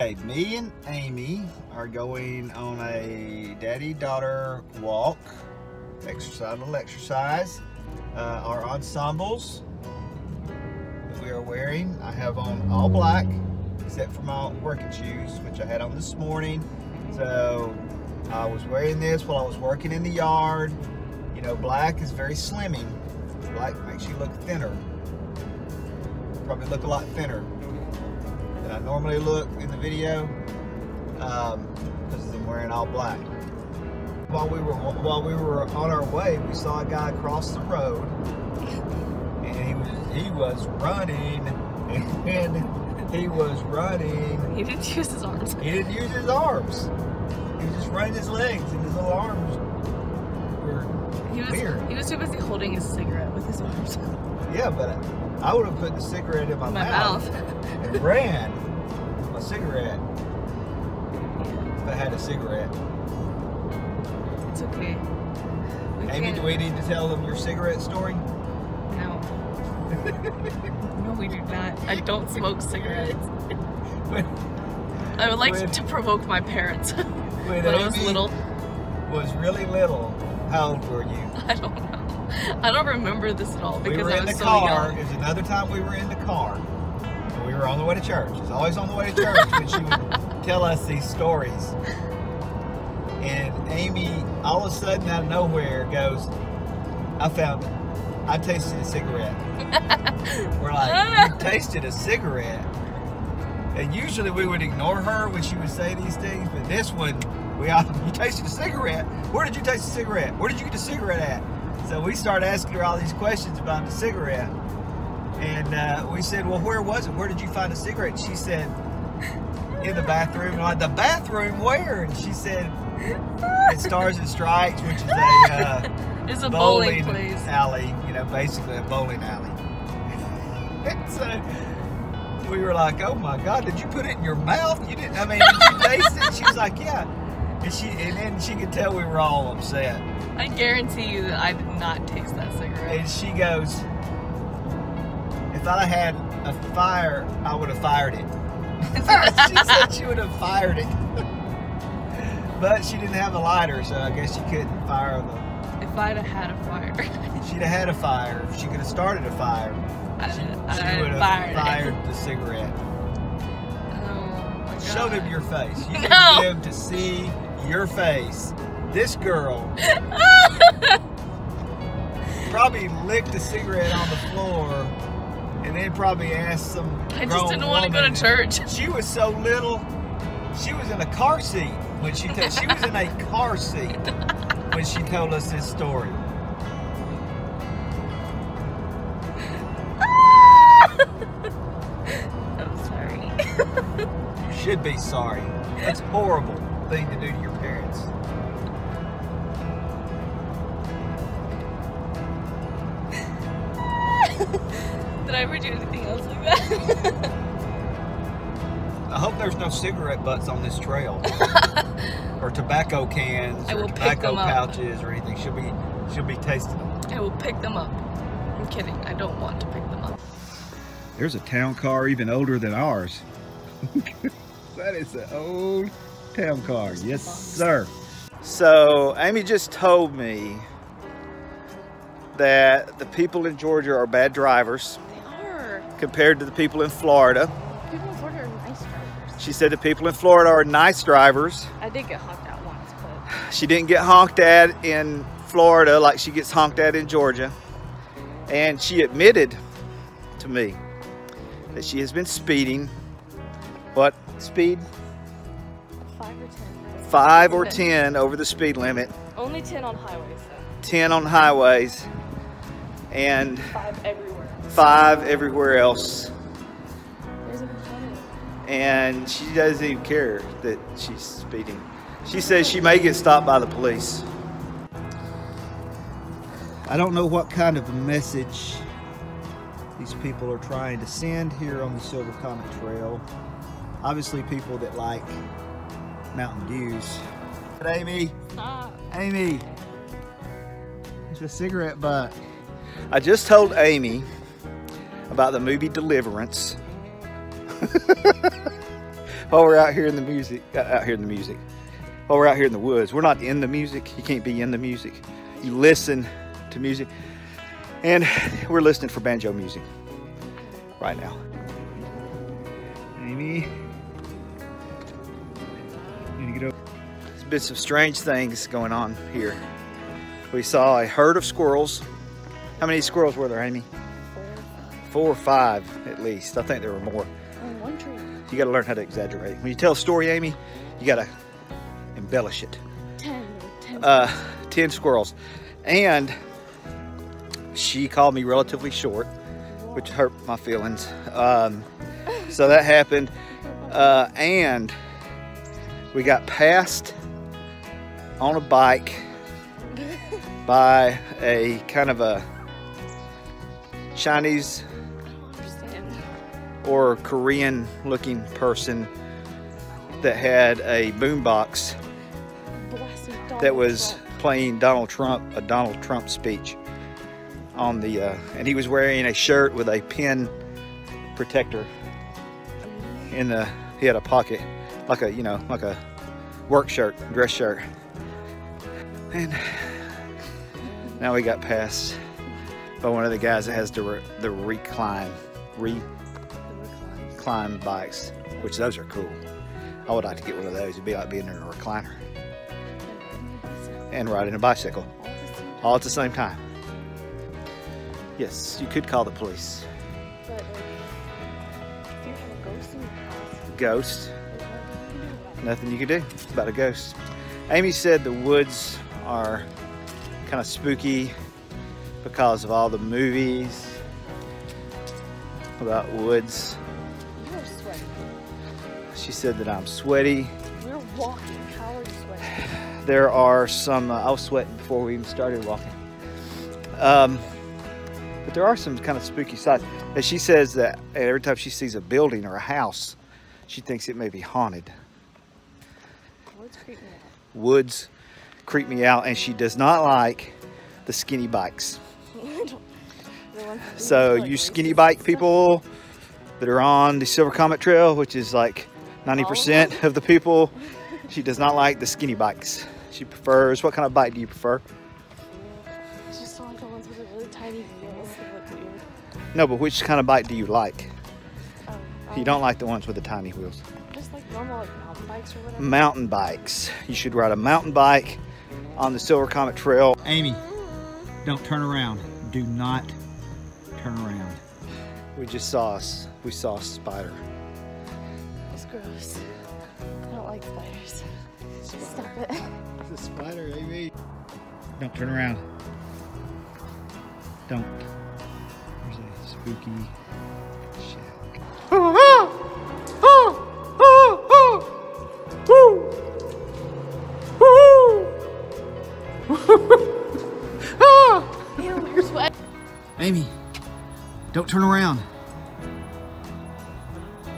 Hey, me and Amy are going on a daddy-daughter walk, exercise, little exercise. Uh, our ensembles that we are wearing, I have on all black, except for my working shoes, which I had on this morning. So I was wearing this while I was working in the yard. You know, black is very slimming. Black makes you look thinner. Probably look a lot thinner than I normally look in the video um, because I'm wearing all black. While we were while we were on our way, we saw a guy cross the road, and he was he was running, and he was running. He didn't use his arms. He didn't use his arms. He was just running his legs, and his little arms were He was weird. he was too busy holding his cigarette with his arms. Yeah, but I would have put the cigarette in my, my mouth, mouth. and ran cigarette if I had a cigarette. It's okay. We Amy, can't- do we need to tell them your cigarette story? No. no, we do not. I don't smoke cigarettes. when, I would like When- to provoke my parents when when I was little. was really little, how old were you? I don't know. I don't remember this at all because we were I in was the so car. young. It was another time we were in the car. Were on the way to church. It's always on the way to church when she would tell us these stories. And Amy, all of a sudden out of nowhere, goes, I found it. I tasted a cigarette. We're like, you tasted a cigarette? And usually we would ignore her when she would say these things, but this one, we all, you tasted a cigarette? Where did you taste the cigarette? Where did you get the cigarette at? So we started asking her all these questions about the cigarette. And uh, we said, well, where was it? Where did you find a cigarette? She said, in the bathroom. And I'm like, the bathroom where? And she said, at Stars and Stripes, which is a uh, It's a bowling, bowling place. alley, you know, basically a bowling alley. and so we were like, oh my God, did you put it in your mouth? You didn't, I mean, did you taste it? She was like, yeah. And she, and then she could tell we were all upset. I guarantee you that I did not taste that cigarette. And she goes, if I had a fire, I would have fired it. she said she would have fired it. but she didn't have a lighter, so I guess she couldn't fire the. If I'd have had a fire, She'd have had a fire. She could have started a fire. I'd, She, I'd she would have fired, fired the cigarette. Oh my Show them your face. You No. to see your face. This girl probably licked a cigarette on the floor and then probably asked some I just didn't want to go to church. She was so little. She was in a car seat when she told. she was in a car seat when she told us this story. I'm sorry. You should be sorry. That's a horrible thing to do to your parents. Did I ever do anything else like that? I hope there's no cigarette butts on this trail, or tobacco cans, I or will pick tobacco them up. pouches, or anything. She'll be she'll be tasting them. I will pick them up. I'm kidding. I don't want to pick them up. There's a town car even older than ours. that is an old town car. Yes, sir. So Amy just told me that the people in Georgia are bad drivers They are. Compared to the people in Florida. People in Florida are nice drivers. She said the people in Florida are nice drivers. I did get honked out once, but She didn't get honked at in Florida like she gets honked at in Georgia. And she admitted to me that she has been speeding. What speed? five or ten. Five or 10 over the speed limit, Only ten on highways, though. 10 on highways, and Five everywhere. Five everywhere else. There's a ton And she doesn't even care that she's speeding. She says she may get stopped by the police. I don't know what kind of a message these people are trying to send here on the Silver Comet Trail. Obviously, people that like Mountain views. But Amy, Stop. Amy, it's a cigarette butt. I just told Amy about the movie Deliverance. while we're out here in the music, uh, out here in the music, while we're out here in the woods. We're not in the music. You can't be in the music. You listen to music. And we're listening for banjo music right now. Amy. Need to get over. There's been some strange things going on here. We saw a herd of squirrels. How many squirrels were there, Amy? Four or five at least. I think there were more. On one tree. You got to learn how to exaggerate. When you tell a story, Amy, you got to embellish it. Ten. Ten. Uh, 10 squirrels. And she called me relatively short, which hurt my feelings. Um, so that happened. Uh, and we got passed on a bike by a kind of a Chinese I don't understand. Or Korean looking person that had a boombox that was playing Donald Trump, a Donald Trump speech on the, uh, and he was wearing a shirt with a pin protector in the, he had a pocket, like a, you know, like a work shirt, dress shirt. And now we got passed by one of the guys that has the, re- the recline, re, recline. recline bikes, which those are cool. I would like to get one of those. It'd be like being in a recliner and riding a bicycle all at the same time. Yes, you could call the police. But like, if you have a ghost in your house, Ghost, there's nothing you can do nothing you can do It's about a ghost. Amy said the woods are kind of spooky because of all the movies about woods. You are sweating. She said that I'm sweaty. We're walking. How are you sweating? there are some. Uh, I was sweating before we even started walking. Um, but there are some kind of spooky sides. And she says that every time she sees a building or a house, she thinks it may be haunted. What's creeping me out? Woods creep me out, and she does not like the skinny bikes. I don't- the ones that do So you skinny bike people that are on the Silver Comet Trail, which is like 90% of the people, she does not like the skinny bikes. She prefers, what kind of bike do you prefer? I just don't like the ones with the really tiny wheels that look weird. No, but which kind of bike do you like? Um, You don't like the ones with the tiny wheels. Just like normal like mountain bikes or whatever. Mountain bikes. You should ride a mountain bike on the Silver Comet Trail. Amy, don't turn around. Do not turn around. We just saw us. We saw a spider. It's gross. I don't like spiders. Stop it. It's a spider, Amy. Don't turn around. Don't. There's a spooky shack. Ew, you're sweating. Amy, don't turn around.